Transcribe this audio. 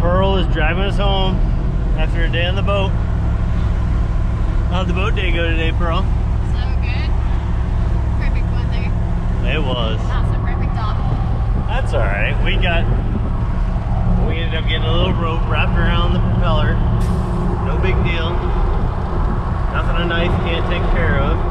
Pearl is driving us home after a day on the boat. How'd the boat day go today, Pearl? So good. Perfect weather. It was. Not so perfect dog. That's all right. We got, we ended up getting a little rope wrapped around the propeller. No big deal. Nothing a knife can't take care of.